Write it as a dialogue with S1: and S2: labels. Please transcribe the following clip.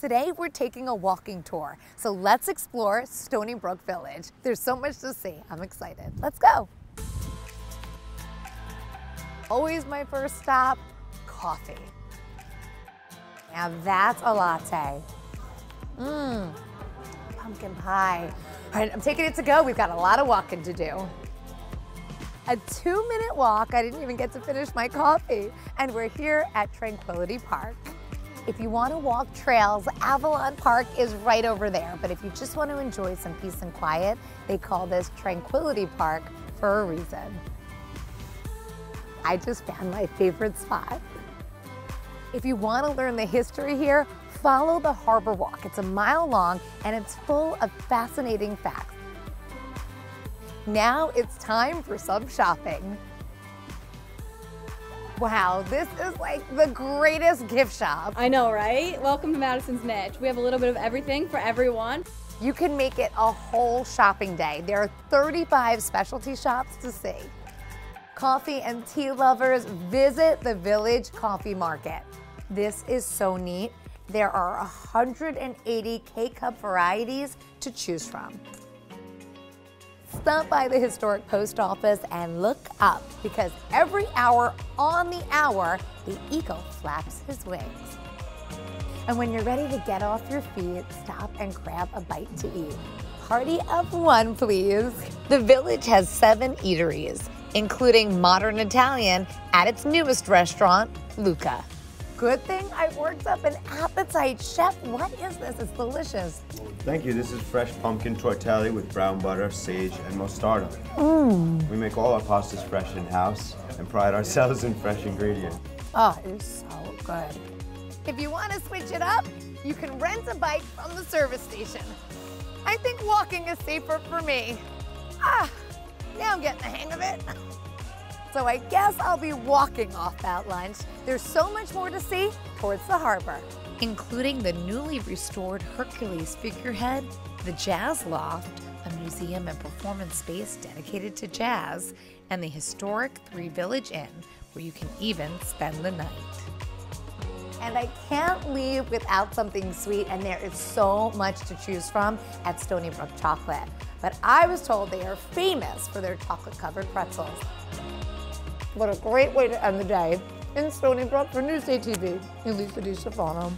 S1: Today we're taking a walking tour, so let's explore Stony Brook Village. There's so much to see, I'm excited. Let's go. Always my first stop, coffee. Now that's a latte. Mmm, pumpkin pie. All right, I'm taking it to go. We've got a lot of walking to do. A two minute walk, I didn't even get to finish my coffee. And we're here at Tranquility Park. If you want to walk trails, Avalon Park is right over there. But if you just want to enjoy some peace and quiet, they call this Tranquility Park for a reason. I just found my favorite spot. If you want to learn the history here, follow the Harbor Walk. It's a mile long and it's full of fascinating facts. Now it's time for some shopping. Wow, this is like the greatest gift shop.
S2: I know, right? Welcome to Madison's Niche. We have a little bit of everything for everyone.
S1: You can make it a whole shopping day. There are 35 specialty shops to see. Coffee and tea lovers, visit the Village Coffee Market. This is so neat. There are 180 K-Cup varieties to choose from. Stop by the historic post office and look up because every hour on the hour, the eagle flaps his wings. And when you're ready to get off your feet, stop and grab a bite to eat. Party of one, please. The village has seven eateries, including modern Italian at its newest restaurant, Luca. Good thing I worked up an appetite. Chef, what is this? It's delicious.
S3: Thank you. This is fresh pumpkin tortelli with brown butter, sage, and mostarda.
S1: Mmm.
S3: We make all our pastas fresh in-house and pride ourselves in fresh ingredients.
S1: Oh, it is so good. If you want to switch it up, you can rent a bike from the service station. I think walking is safer for me. Ah, now I'm getting the hang of it. So I guess I'll be walking off that lunch. There's so much more to see towards the harbor, including the newly restored Hercules figurehead, the Jazz Loft, a museum and performance space dedicated to jazz, and the historic Three Village Inn, where you can even spend the night. And I can't leave without something sweet, and there is so much to choose from at Stony Brook Chocolate. But I was told they are famous for their chocolate covered pretzels. What a great way to end the day in Stony Brook for Newsday TV. Elisa DiStefano.